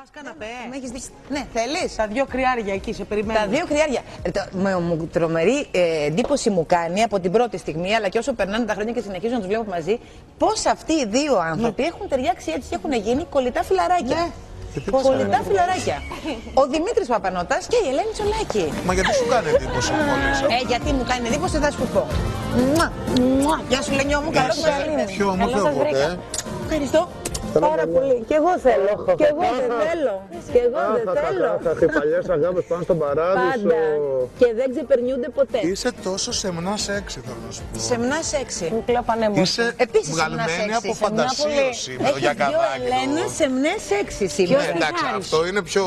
Πας καναπέ. Με έχεις δει. Ναι, θέλεις; Τα δυο κρυάρια εκεί σε περιμένουν. Τα δύο χρειάρια. Ε, το- με- μου τρομερή ε, εντύπωση μου κάνει από την πρώτη στιγμή, αλλά και όσο περνάνε τα χρόνια και συνεχίζω να τους βλέπω μαζί, πώς αυτοί οι δύο άνθρωποι έχουν ταιριάξει έτσι και έχουν γίνει κολλητά φιλαράκια. Ναι. Κολλητά φιλαράκια. Ο Δημήτρης Παπανότας και η Ελένη Τσολάκη. Μα γιατί σου κάνει εντύπωση μόλις. Ε, γιατί μου κάνει εντύπωση, θα σου πω. Μουα, μουα. Γεια σου, Λενιό μου, καλό μεσημέρι. Πιο όμορφο από ποτέ. Ευχαριστώ. Πάρα πολύ. Και εγώ θέλω. Και εγώ δεν θέλω. Και εγώ δεν θέλω. Οι παλιές αγάπες πάνε στον παράδεισο. Πάντα. Και δεν ξεπερνιούνται ποτέ. Είσαι τόσο σεμνά σεξι, θέλω να σου πω. Σεμνά σεξι. Μου κλαίω πανέμορφη. Είσαι Επίσης βγαλμένη σεμνά από σεξι, σεμνά φαντασίωση με το Έχει δυο γιακαδάκι. Ελένα του. σεμνές σεξι Ναι, σήμερα. εντάξει, χάρης. αυτό είναι πιο.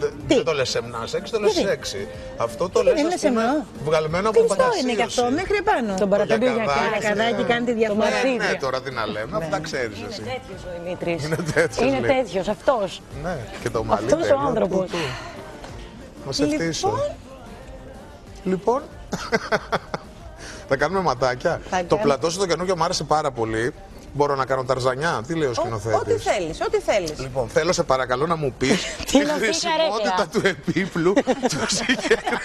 δε- Τι; Δεν το λες σεμνά σεξ, το λες Γιατί; σεξι. Αυτό το Δεν λες είναι σεμνό; βγαλμένο από Κλειστό φαντασίωση. είναι και αυτό, μέχρι πάνω. Τον παραπέμπει για γιακαδάκι. κάρκα. Καρακαδάκι κάνει τη διαφορά. Ναι, Μαρσίδια. ναι, τώρα τι να λέμε, αυτά ξέρεις εσύ. τέτοιο ο Δημήτρη. Είναι τέτοιος, Είναι λέει. τέτοιος αυτός. Ναι, και το μαλλί. Αυτός ο τέλειο, άνθρωπος. του, του. Θα σε φτύσω. Λοιπόν. Θα κάνουμε ματάκια. Θα Το κάνουμε. πλατό σου το καινούργιο μου άρεσε πάρα πολύ. Μπορώ να κάνω ταρζανιά. Τι λέει ο Ό- σκηνοθέτης; Ό,τι θέλεις, ό,τι θέλεις. Λοιπόν, θέλω σε παρακαλώ να μου πεις τη είναι αυτή η χρησιμότητα καρέκλα; του επίπλου του συγκεκριμένου.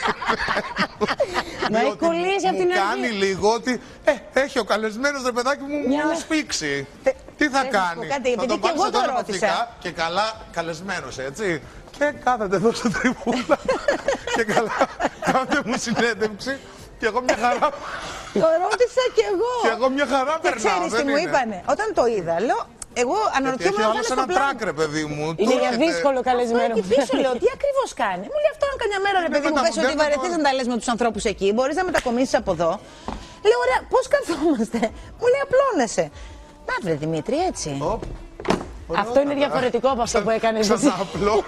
Μα έχει Διότι κολλήσει από μου την κάνει αρχή. λίγο ότι ε, έχει ο καλεσμένος ρε παιδάκι μου Μια- μου σφίξει. Θε- Τι θα θες να σου κάνει, πω κάτι, θα επειδή τον και πάρεις εγώ εδώ το αναπαυτικά ρώτησα. και καλά καλεσμένος έτσι. Και κάθεται εδώ στο τριβούλα και καλά κάντε μου συνέντευξη και εγώ μια χαρά, Το ρώτησα κι εγώ. και εγώ μια χαρά Και περνάω. ξέρεις τι δεν μου είναι. είπανε; Όταν το είδα, λέω, εγώ Γιατί αναρωτιόμουν έχει αν άλλος θα είναι ένα στο πλάνο. τράκ ρε παιδί μου. Είναι Του για έρχεται- δύσκολο καλεσμένο. Εκεί πίσω λέω, τι ακριβώς κάνει; Μου λέει αυτό αν καμιά μέρα ρε Ναι, παιδί μου μετά πες που ότι δεν βαρεθείς το- να τα λες με τους ανθρώπους εκεί, μπορείς να μετακομίσεις από εδώ. Λέω, ωραία, πώς καθόμαστε; Μου λέει, απλώνεσαι. Να βρε Δημήτρη, έτσι. Οπ. Αυτό είναι διαφορετικό από αυτό που έκανες εσύ. Ξαναπλώ.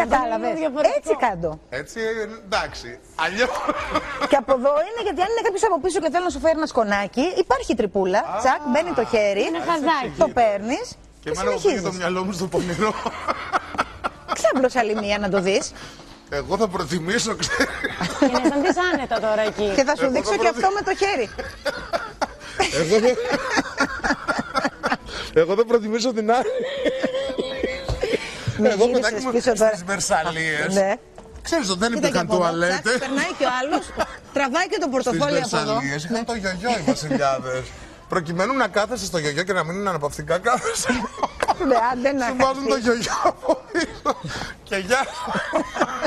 Κατάλαβε. είναι διαφορετικό. Έτσι κάτω. Έτσι, εντάξει. Αλλιώ. Και από εδώ είναι γιατί αν είναι κάποιος από πίσω και θέλει να σου φέρει ένα σκονάκι, υπάρχει τρυπούλα. Τσακ, μπαίνει το χέρι. Είναι χαδάκι. Το παίρνεις Και και εμένα μου πήγε το συνεχίζει. μυαλό μου στο πονηρό. Ξάμπλωσε άλλη μία να το δεις. Εγώ θα προτιμήσω, ξέρεις. Και να αισθανθεί άνετα τώρα εκεί. Και θα σου Εγώ δείξω θα και αυτό με το χέρι. Εγώ δεν... Εγώ δεν προτιμήσω την άλλη. Με Εγώ γύρισες παιδάκι μου πίσω τώρα. στις Βερσαλίες. Ναι. Ξέρεις ότι δεν Κοίτα και υπήρχαν από εδώ, τουαλέτες. τσακ, περνάει και ο άλλος, τραβάει και το Στις πορτοφόλι από εδώ. Βερσαλίες είχαν το γιογιό οι βασιλιάδες. Προκειμένου να κάθεσαι στο γιογιό και να μην είναι αναπαυτικά κάθεσαι. Ναι, άντε να Σου βάζουν το χαθείς. γιογιό από πίσω. Και γεια.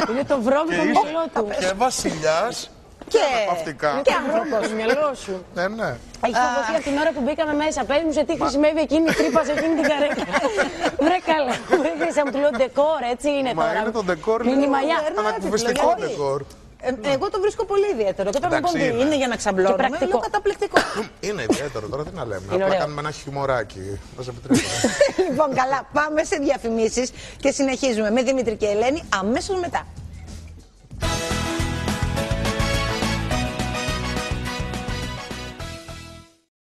Είναι το βρώμικο Και μυαλό του. Και βασιλιάς. Και, αναπαυτικά. και Το άνθρωπος. βρώμικο το μυαλό σου. Ναι, ναι. Έχει φοβηθεί από την ώρα που μπήκαμε μέσα. Πες μου σε τι χρησιμεύει εκείνη η τρύπα σε εκείνη την καρέκλα. Βρε καλά. Βρε χρησιμεύει του λέω ντεκόρ, έτσι είναι Μα τώρα. είναι το ντεκόρ. Είναι η λίγο μαλλιά. Ανακουφιστικό Όχι. ντεκόρ. Ε, εγώ το βρίσκω πολύ ιδιαίτερο. Και όταν μου Εντάξει, πω ότι είναι. είναι για να ξαμπλώνουμε, Και πρακτικό. λέω καταπληκτικό. Είναι ιδιαίτερο τώρα, τι να λέμε. Είναι Απλά ωραίο. κάνουμε ένα χιουμοράκι. Θα σε επιτρέπω. λοιπόν, καλά, πάμε σε διαφημίσεις και συνεχίζουμε με Δημήτρη και Ελένη αμέσως μετά.